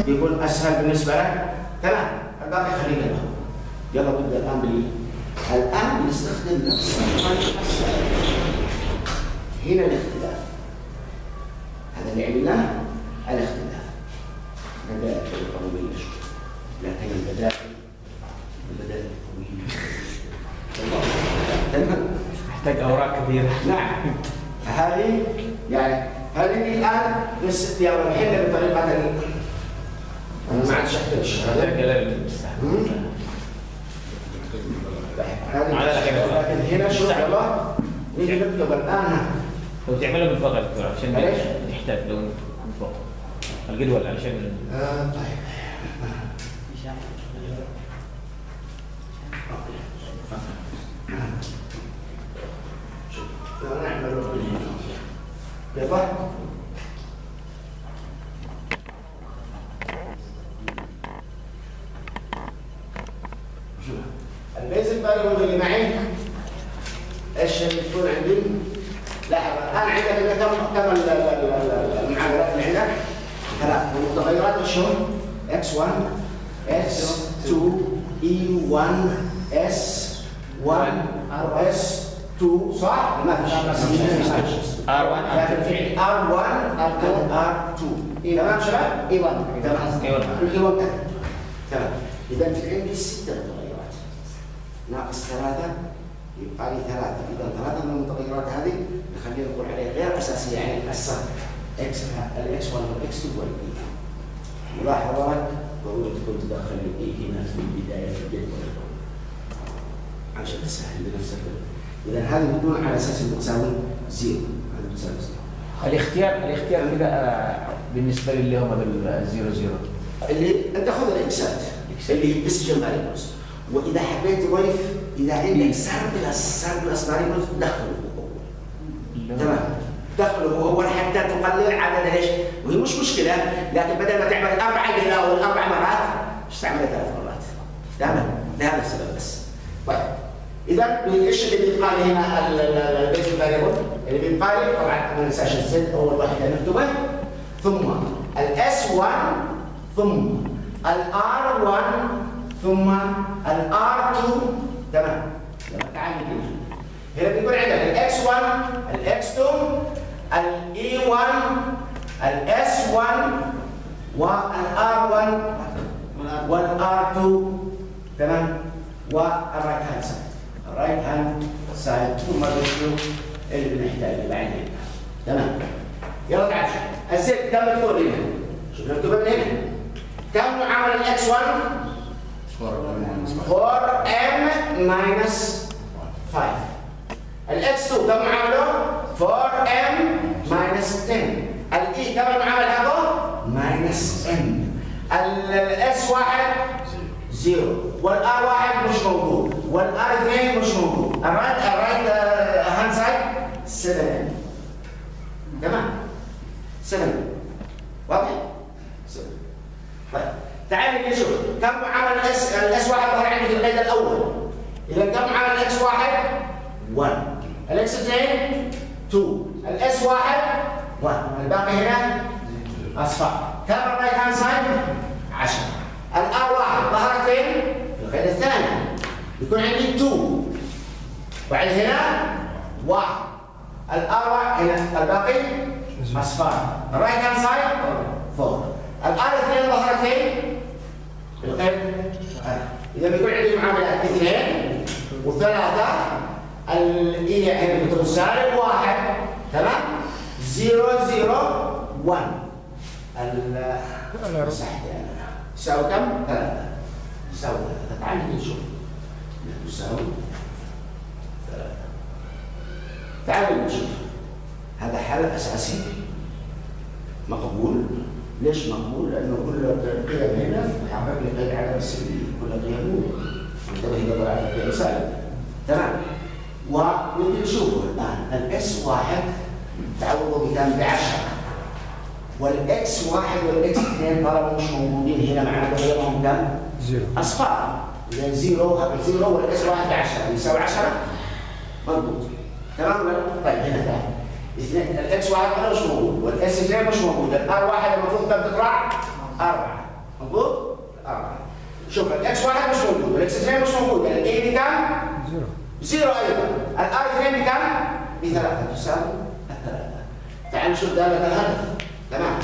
يكون أسهل بالنسبة لك؟ تمام الباقي خلينا له يلا نبدا الآن بال الآن بنستخدم نفس الطريقة هنا الاختلاف. هذا اللي عملناه الاختلاف. بدائل قويه شوي. لكن البدائل البدائل تمام. تحتاج أوراق كثيره نعم. هذه يعني هذه الآن نحل بطريقة ما عادش احتاج الشهاده. على الأخير. لكن هنا شوف يلا نيجي نكتب الآن. لو تعملها من فوق يا دكتور عشان؟ تحتاج لو من فوق الجدول علشان آه، طيب نعمل يلا فاريبل اللي معي. إيش اللي تكون عندي؟ لاحظ الآن عندك كم كم ال- ال- ال- المعادلات اللي عندك؟ ثلاث. والمتغيرات شلون؟ x1 s2 e1 s1 s2 صح؟ ما في شيء. R1 لكن في R1 R2 R2 تمام شباب؟ أيوه تمام. أيوه أيوه تمام. إذا في عندي ست متغيرات ناقص ثلاثة يبقى لي ثلاثة. إذا ثلاثة من المتغيرات هذه نخليها نقول عليها غير أساسية يعني السهم إكس الاكس 1 والاكس 2 والاي ملاحظة لك ضروري تكون تدخل ال e هنا في البداية في الجدول. عشان تسهل لنفسك. إذا هذه بتكون على أساس إنه تساوي zero. هذه بتساوي zero. الاختيار الاختيار كده آه، بالنسبة لي اللي هم بال zero zero اللي أنت خذ ال x ات اللي هي decision variables وإذا حبيت تضيف إذا عندك surplus surplus variables دخله هو. تمام؟ دخله هو حتى تقلل عدد إيش؟ وهي مش مشكلة لكن بدل ما تعمل اربعه أو أربع مرات استعملها ثلاث مرات. تمام؟ لهذا السبب بس. طيب. إذا إيش اللي بيتقال هنا؟ ال basic variable اللي بيتقال طبعا ما ننساش ال z أول واحد نكتبه ثم ال s 1 ثم ال R 1 ثم ال R 2 تمام. لما تعال نجي هنا بيكون عندك الاكس 1 الاكس 2 الاي 1 الاس 1 والار 1 والار 2 تمام. وال right hand side ال right hand side. ثم ال ratio اللي بنحتاجه بعدين. تمام. يلا تعال شوف. ال z كم تكون هنا؟ شوف من هنا. كم معامل ال x 1 4m minus 5 ال x 2 كم معامله 4m minus 10 ال e كم معامل هذا؟ minus m ال s 1 0 وال R 1 مش موجود. وال R 2 مش موجود. ال right ال right hand side 7 تمام 7 واضح 7 طيب تعال نشوف كم معامل ال s ال s واحد ظهر عندي في القيد الأول اذا كم معامل الاكس واحد 1 الاكس 2 2 الأس واحد 1 الباقي هنا أصفار. كم ال right hand side 10 ال R واحد ظهرت فين؟ في القيد الثاني. يكون عندي 2 بعد هنا 1 ال R واحد هنا. الباقي أصفار. ال right hand side 4 ال R 2 ظهرت فين؟ القيد إذا بيكون عندي معاملات اثنين وثلاثة. ال e بتكون سالب واحد. تمام؟ zero zero 1 ال مسحت أنا. تساوي كم؟ ثلاثة. تساوي ثلاثة. تعال نشوف. تساوي ثلاثة. تعالوا نشوف. هذا حل اساسي مقبول؟ ليش مقبول؟ لأنه كل القيم هنا حقق لي قيد عدم السلبيه، كل قيم انتبه إلى ضلع القيم سالب. تمام؟ ونبي نشوفه الآن. ال s واحد تعوضوا بكام؟ ب 10 والإكس واحد والإكس اثنين طالما مش موجودين هنا معناته غيرهم كم؟ zero. اصفار اذا zero zero وال s واحد ب 10 يساوي 10 مضبوط. تمام؟ ولا لا؟ طيب هنا ثاني اثنين. ال x واحد هنا مش موجود. وال s اثنين مش موجود. ال R واحد المفروض كم تطلع؟ أربعة. مضبوط؟ أربعة. شوف ال x واحد مش موجود. وال x اثنين مش موجود. يعني ال e بكم؟ zero أيضا ال R اثنين بكم؟ بثلاثة تساوي الثلاثة. تعال نشوف دالة الهدف. تمام؟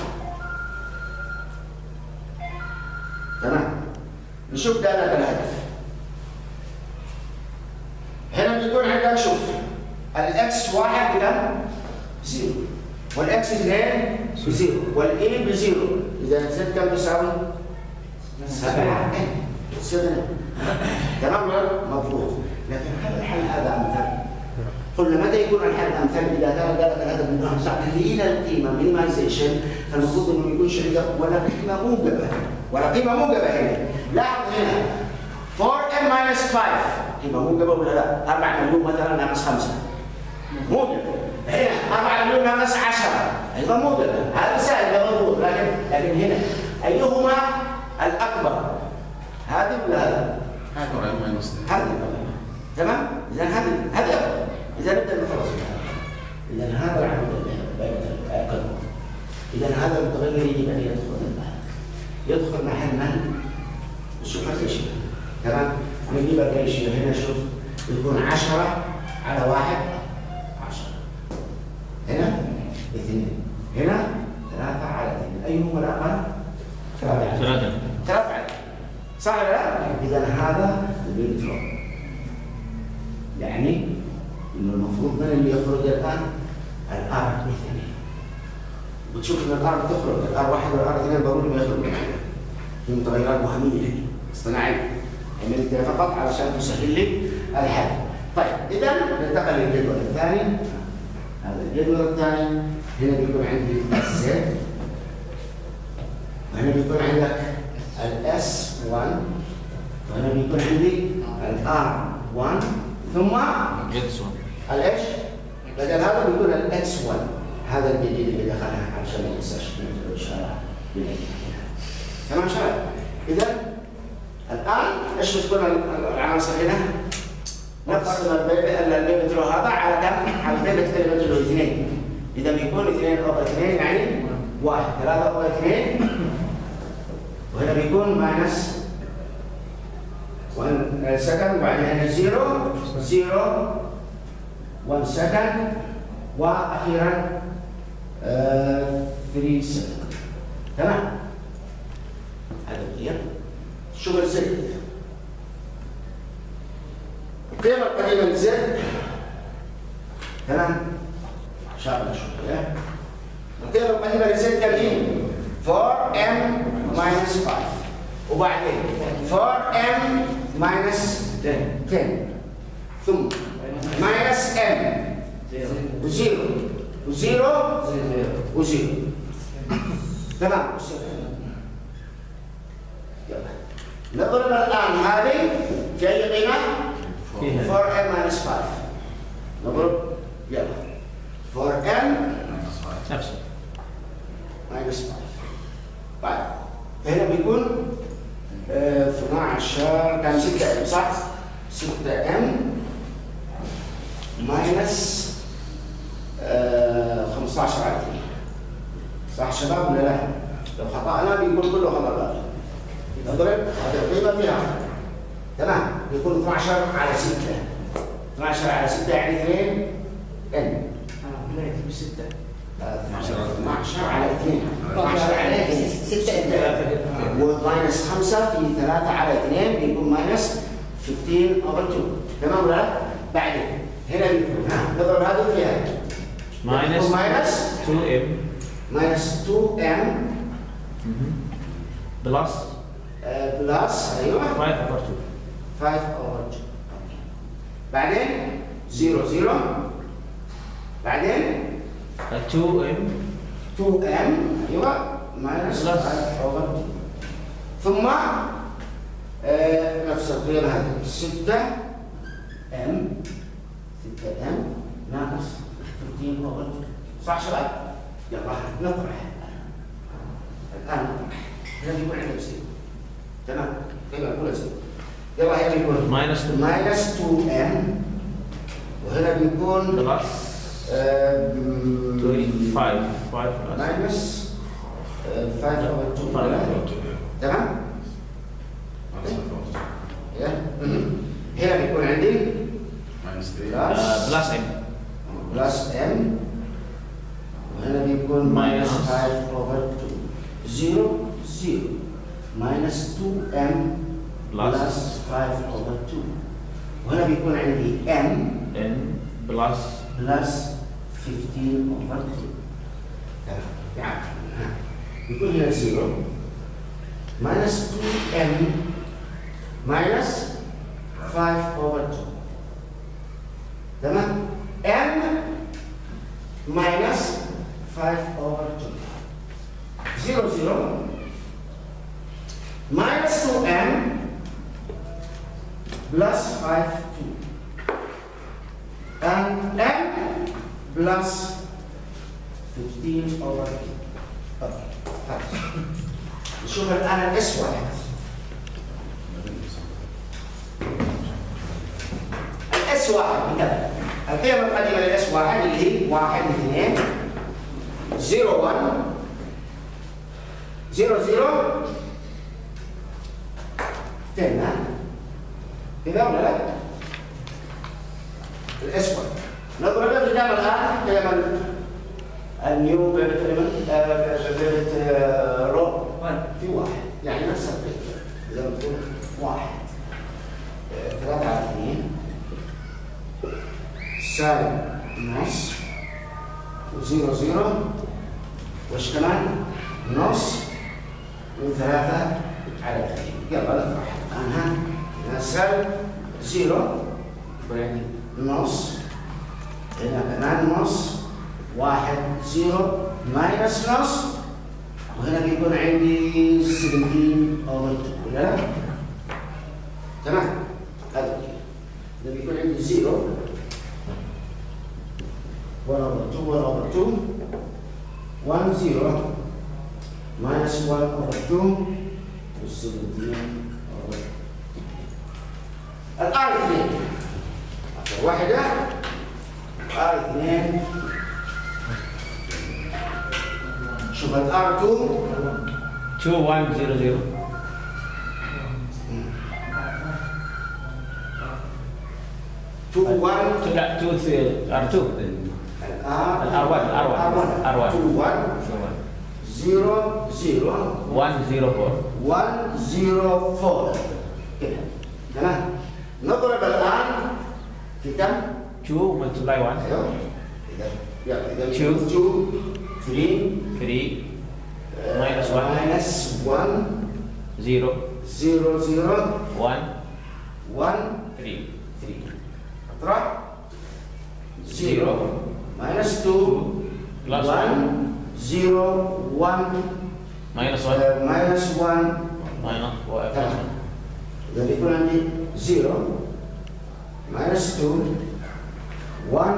تمام. نشوف دالة الهدف. هنا بيكون عندك شوف ال X واحد بكم؟ zero. والاكس اثنين بزيرو والاي بزيرو. إذا Z كم تساوي؟ سبعة. سبعة. تمام؟ مضبوط. لكن هل الحل هذا أمثل؟ قلنا متى يكون الحل أمثل؟ إذا كان ذلك الهدف من انصاع قليل القيمه مينيمايزيشن فالمفروض إنه ما يكونش عندك ولا قيمة موجبة ولا قيمة موجبة هنا. لاحظ هنا. 4m minus 5 قيمة موجبة ولا لا؟ 4 مليون مثلا ناقص 5 موجبة. هنا 4 مليون ناقص 10 أيضا موجبة. هذا سهل ده مضبوط. لكن لكن هنا. أيهما الأكبر؟ هذه ولا هذا؟ هذا minus هذه. تمام؟ إذا هذه هذه أفضل. إذا نبدأ نخلص بها إذا هذا العمود اللي بين القلب إذا هذا المتغير يجب أن يدخل المحل يدخل محل من؟ شوف ال ratio تمام؟ نجيب الريشيو هنا شوف يكون 10 على واحد. 10 هنا؟ اثنين. هنا؟ ثلاثة على اثنين. أيهما الأقل؟ ثلاثة. على ثلاثة. ثلاثة على صح ولا لا؟ إذا هذا البنترول يعني إنه المفروض من اللي يخرج الآن؟ الآر اثنين بتشوف إن الآر تخرج الآر واحد والآر اثنين ضروري ما يخرج في متغيرات وهمية يعني. اصطناعية. عملت فقط علشان تسهل لي الحل. طيب إذا ننتقل للجدول الثاني. هذا الجدول الثاني. هنا بيكون عندي ال Z وهنا بيكون عندك ال S 1 وهنا بيكون عندي ال R 1 ثم جدس الإيش؟ بدل هذا بيكون ال X 1 هذا الجديد اللي دخلها عشان ما ننساش الاشاره تمام شباب؟ إذا الآن إيش بتكون العناصر هنا؟ نفس ال pivot row هذا على كم؟ على pivot row اثنين إذا بيكون اثنين over اثنين يعني واحد ثلاثة over اثنين وهنا بيكون minus 1 second وبعدين هنا zero zero 1 second وأخيرا 3 second تمام هذا القيم شوف ال Z القيمة القديمة لل Z تمام شغلة شوية القيمة القديمة لل Z كم هي؟ 4m minus 5 وبعدين 4m minus 10 ثم minus m. و zero و zero و zero تمام يلا نضرب الآن هذه في أي قيمة؟ فيها. 4m minus 5 نضرب يلا 4m نفسه minus 5 طيب هنا بيكون آه، 12 كان 6 m صح؟ 6 m minus 15 على 2 صح شباب ولا لا؟ لو خطأنا بيكون كله خطأ باقي نضرب هذه القيمة فيها. تمام؟ بيكون 12 على 6 12 على 6 يعني 2 ان بداية بستة 12 على 2 12 على 2 6 و minus 5 في 3 على 2 بيكون minus 15 over 2 تمام ولا لا؟ بعدين هنا نضرب هذه فيها ماينس بيكون ماينس 2 m minus 2 m plus plus أيوه. 5 over 2 5 over 2 بعدين 0 0 بعدين 2 m 2 m أيوه minus Plus. 5 over 2 ثم آه نفس القيمه هذه 6 m 6 m ناقص 15 over 2 صح شباب؟ يلا نطرح. الآن نطرح. هنا بيكون عندك zero تمام؟ الاولى zero يلا هنا بيكون minus 2 minus 2 m وهنا بيكون plus آه، 5 5 plus. minus 5 over 2 Five over تمام؟ يا. هنا بيكون عندي plus m plus m وهنا بيكون minus 5 over 2 0 0 minus 2m Plus. plus 5 over 2 وهنا بيكون عندي m ان plus plus 15 over 2 تمام. يعني ها. بيكون هنا 0 minus 5 over 2 0 0 minus 2m plus 5 2 and m plus 15 over 2 اوكي خلاص نشوف الان القيم القديمه لل S واحد اللي هي واحد اثنين. zero 1 zero zero. 10 ها كذا ولا لا؟ الاسود نضرب الكتاب الآن قيم ال new pivot element pivot row. في واحد. يعني نفس القيم زي ما تقول واحد آه، ثلاثة على اثنين سالب نص وزيرو زيرو وش كمان؟ نص وثلاثة على اثنين يلا نطرح الآن ها سالب zero يكون عندي نص. هنا كمان نص واحد zero minus نص. وهنا بيكون عندي 17 over 2 ولا لا؟ تمام؟ هذا. بيكون عندي zero 1 over 2 1 over 2 1 0 minus 1 over 2 و 17 over الآن اثنين واحدة. R 2 شوف الار 2 2 1 0 0 2 1 لا 2 ار 2 الار R1 R1 R1 2 1 0 0 1 0 4 1 0 4 كده تمام نضرب الان في كم؟ 2 multiply 1 أيوه اذا يلا اذا Two. 2 3 3 Minus one. minus 1 0 0 0 1 1 3 3 اطرح 0 minus 2 plus 1 0 1 minus 1 uh, minus 1 minus 1 plus تمام إذا بيكون عندي 0 minus 2 1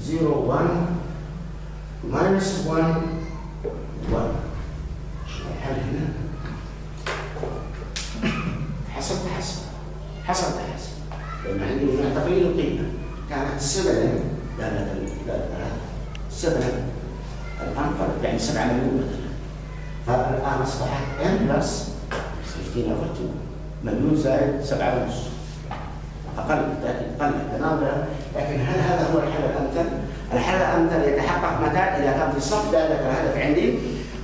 0 1 minus 1 1 شوف الحل هنا حسب تحسب حسب تحسب لأن عندي هنا تقليل القيمة كانت 7 دالة 7 الآن فرق يعني 7 مليون مثلا. فالآن أصبحت n بلس 15 over 2 مليون زائد 7 ونص. أقل بالتأكيد أقل. تمام لكن هل هذا هو الحل الأمثل؟ الحل الأمثل يتحقق متى؟ إذا كان في صف دالة الهدف عندي.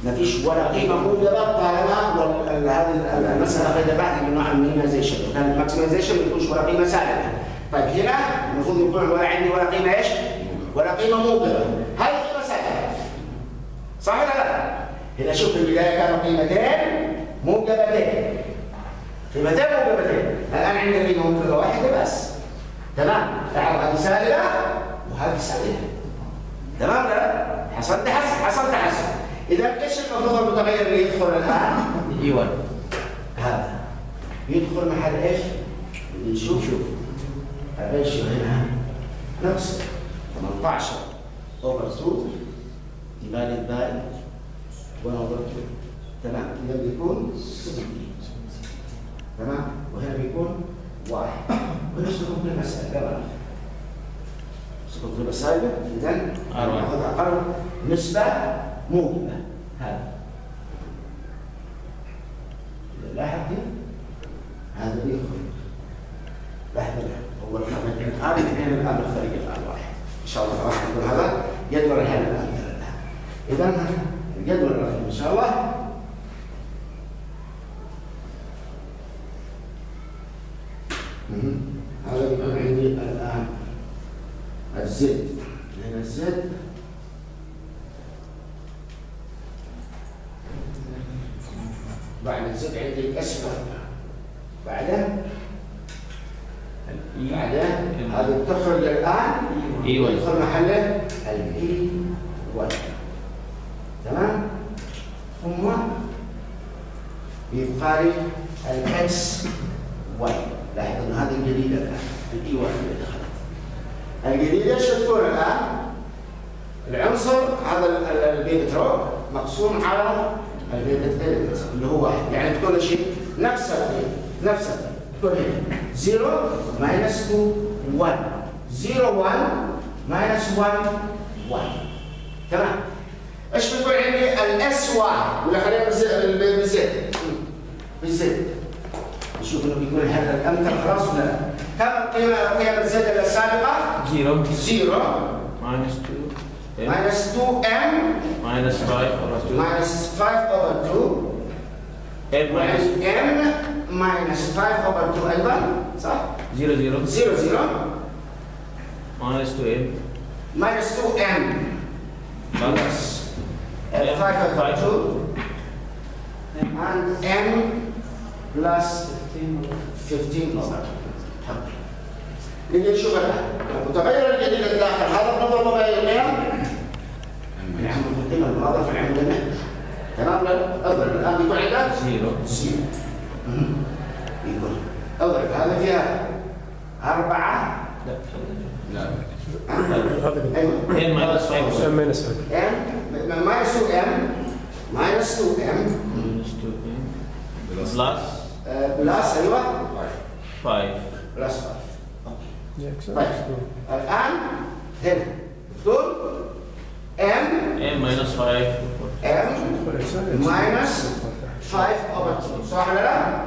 ما فيش ولا قيمة موجبة. طالما هذه المسألة غير بعد من نوع ال minimization، وكان ال maximization ما يكونش ولا قيمة سالبة. طيب هنا المفروض يكون ولا عندي ولا قيمة إيش؟ ولا قيمة موجبة. هذه قيمة سالبة. صح ولا لا؟ هنا شوف في البداية كانوا قيمتين موجبتين. قيمتين موجبتين الآن عندنا قيمة موجبه واحدة بس. تمام؟ تعال هذه سالبه وهذه سالبه تمام لا؟ حصل تحسن حصل. تحسن إذا إيش المفروض المتغير اللي يدخل الآن؟ اي 1 هذا. يدخل محل إيش؟ نشوف شوف. الريشيو هنا نقص 18 over 2 divided by 1 over 2 تمام. إذا بيكون 70 تمام. وهنا بيكون واحد. وليش نقول المسألة قبل. سقط ربع سالبة إذا أربعة. ناخذ أقل نسبة موجبة هذا. لاحظ؟ هذا اللي يخرج لاحظ اول خطوه هذه الاثنين الان بالفريق الان واحد ان شاء الله خلاص نقول هذا جدول الحل الان اذا الجدول الرقم ان شاء الله مهم. هذا يكون عندي الان الزد هنا الزد بعد الزد عندي الاسود بعده بعده هذا تخرج الان اي 1 يدخل محله الاي 1 تمام ثم لي الاكس 1 لاحظ ان هذه الجديدة الآن. الإي 1 اللي دخلت. الجديدة إيش تكون الآن؟ العنصر هذا ال- ال- ال pivot row مقسوم على ال pivot element اللي هو واحد. يعني تكون شيء نفس ال pivot نفس ال pivot تكون هنا 0 minus 2 1 0 1 minus 1 1 تمام. إيش بيكون عندي؟ ال S واحد ولا خلينا بال Z بال Z نشوف انه بيكون هذا الامثل خلاص ولا لا كم القيمه قيم ال Z السابقه 0 0 minus 2 minus 2m minus 5 over 2 minus 5 over 2 m minus m minus 5 over 2 أيضا صح 0 0 0 0 minus 2m minus 2m plus plus 5 over 2 and m plus 15 over 2 نجي نشوف الان المتغير الجديد الداخل. هذا بنظر متغير. كام؟ العمل القيمه المضافه في المهني تمام. اضرب الآن بيكون عندك 0 زيرو مهم. يقول اضرب هذا فيها أربعة أيوة n minus 5 M minus 5. M minus 2M minus 2M minus 2m plus آه، بلس أيوة 5 بلس 5 Yeah, exactly. طيب الآن هنا تقول M m minus 5 M But it's not- it's- minus 5 over 2 صح ولا لا؟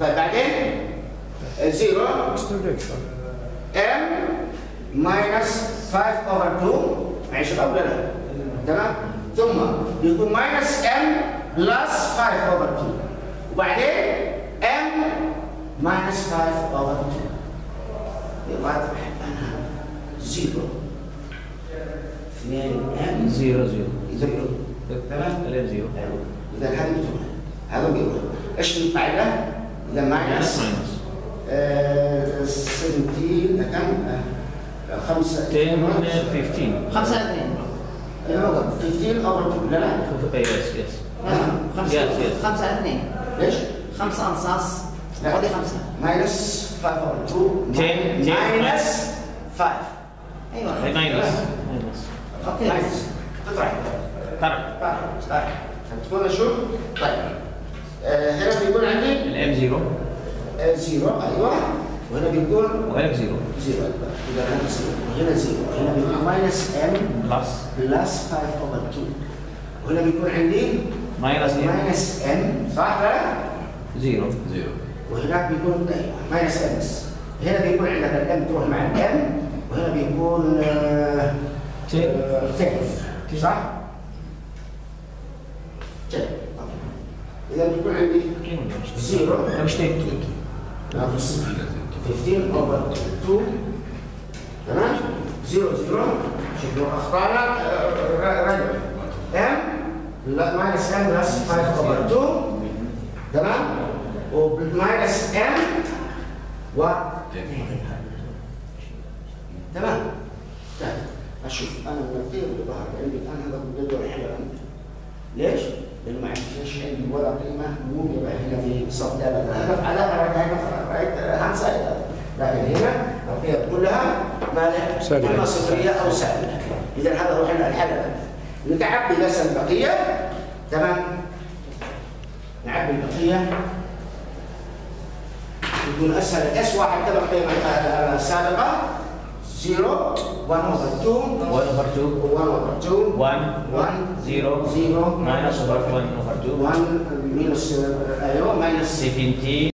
طيب بعدين زيرو It's too big, son. m minus 5 over 2 معيش ولا لا؟ تمام؟ ثم يكون minus m plus 5 over 2 وبعدين m minus 5 over 2 يبقى أنا زيرو 2 m 0 0 زيرو تمام؟ الم 0 أيوه. إذا هذه بتقول هذا بيقول إيش القاعدة؟ آه، سنتين كم؟ آه، خمسة 10 15 خمسة اثنين أيوة، 15 أو لا نعم. خمسة اثنين ليش؟ خمسة ماينس 5 أو 2 Ten- ten ماينس 5 أيوة minus minus أوكي ماينس تطرح طرح طرح طرح تكون شو؟ طيب آه، هنا بيكون عندي الام 0 آه، زيرو أيوه. وهنا بيكون وهنا 0 zero أيوه. إذا هنا zero وهنا zero. وهنا بيكون minus M plus plus 5 over 2 وهنا بيكون عندي minus m. minus M صح ولا لا؟ 0 وهناك بيكون أيوه minus M بس. هنا بيكون عندك ال M تروح مع ال M وهنا بيكون آه، 10 آه، 10 صح؟ اذا بيكون عندي zero. مش ناقص 15 over 2 تمام؟ zero zero. شوفوا أخطأنا. آه، لا minus M plus 5 over 2 تمام؟ و minus M و تمام؟ طيب أشوف أنا من القيم اللي ظهر عندي الآن هذا الجدول الحل الامثله ليش؟ لأنه ما عنديش عندي ولا قيمة موجبه هنا في صف دالة الهدف على right hand side. لكن هنا القيم كلها ما لها سالبة. اما صفرية أو سالبه اذا هذا هو حل الحل. نتعبي بس البقية. تمام؟ نعبي البقية. يكون أسهل. S واحد تبع القيمه السابقة. zero one over two one over two. one over two one one, one zero zero minus over one over two. one uh, minus uh, uh, minus seventeen